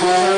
Cool.